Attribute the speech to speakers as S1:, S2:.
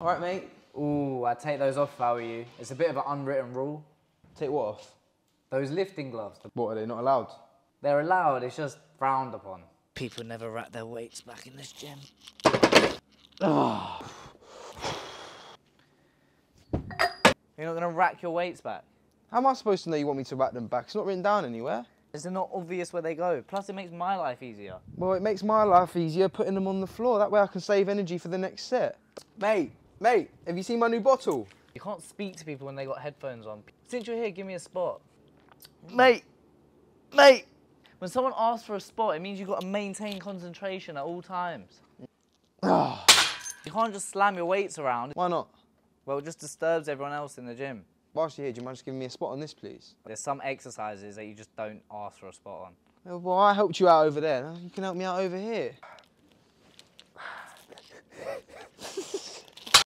S1: All right, mate.
S2: Ooh, I'd take those off if I were you. It's a bit of an unwritten rule.
S1: Take what off?
S2: Those lifting gloves,
S1: What, are they not allowed?
S2: they're allowed, it's just frowned upon.
S3: People never rack their weights back in this gym.
S2: You're not gonna rack your weights back.
S1: How am I supposed to know you want me to rack them back? It's not written down anywhere.
S2: Is it not obvious where they go? Plus, it makes my life easier.
S1: Well, it makes my life easier putting them on the floor. That way I can save energy for the next set. Mate, mate, have you seen my new bottle?
S2: You can't speak to people when they got headphones on. Since you're here, give me a spot.
S3: Mate! Mate!
S2: When someone asks for a spot, it means you've got to maintain concentration at all times.
S1: Ah,
S2: You can't just slam your weights around.
S1: Why not?
S2: Well, it just disturbs everyone else in the gym.
S1: Whilst you're here, do you mind just giving me a spot on this, please?
S2: There's some exercises that you just don't ask for a spot on.
S1: Well, I helped you out over there. You can help me out over here.